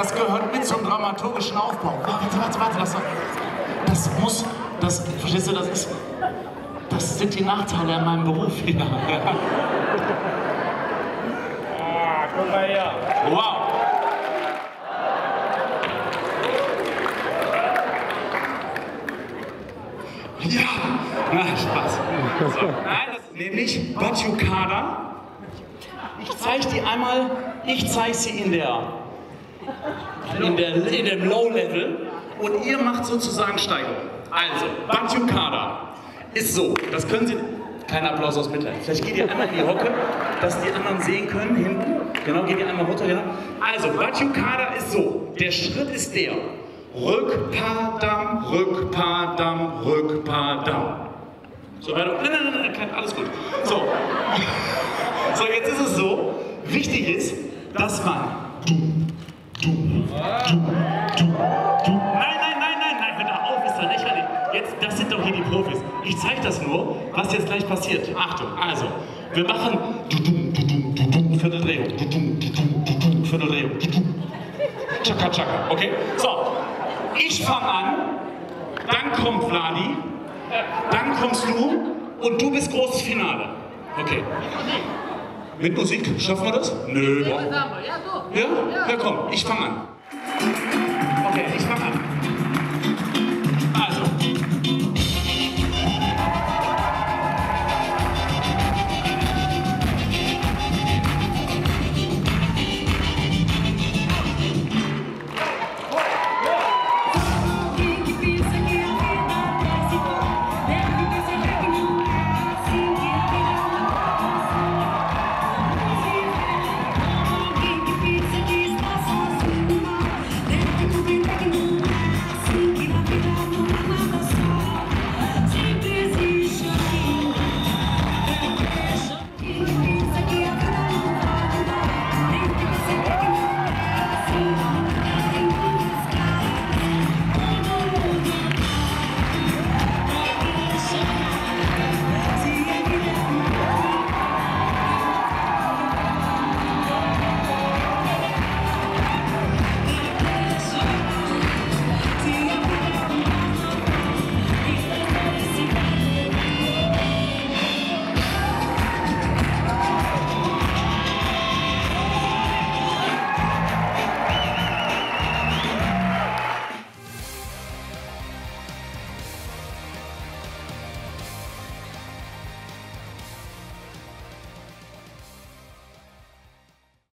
das gehört mit zum dramaturgischen Aufbau. Warte, warte, warte, das, das muss, das, verstehst du, das ist, das sind die Nachteile an meinem Beruf hier. Ah, guck mal her. Wow. Ja, na, Spaß. So, nein, das ist nämlich Bachukada. Ich zeige die einmal, ich zeige sie in der, in der, in dem Low Level und ihr macht sozusagen Steigerung. Also, Bachukada ist so, das können Sie, kein Applaus aus Mitleid. Vielleicht geht ihr einmal in die Hocke, dass die anderen sehen können, hinten. Genau, geht ihr einmal runter, ja. Also, Bachukada ist so, der Schritt ist der. Rückpadam, Rückpadam, Rückpadam. So weiter. Nein, nein, nein, nein, alles gut. So. So, jetzt ist es so, wichtig ist, dass man du, du, du, du. Nein, nein, nein, nein, nein, hör da auf, ist doch lächerlich. Jetzt, das sind doch hier die Profis. Ich zeige das nur, was jetzt gleich passiert. Achtung, also, wir machen du, du, du, du, du, du, Vierteldrehung, du, du, du, du, du, du, Vierteldrehung, du, du. Chaka, chaka, okay? So, ich fange an, dann kommt Vladi, dann kommst du und du bist großes Finale. Okay. Mit Musik, schaffen wir das? Nö, doch. Ja. Ja? Ja, komm, ich fange an.